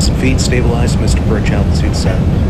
2,000 feet, stabilized. Mr. Burch, altitude 7.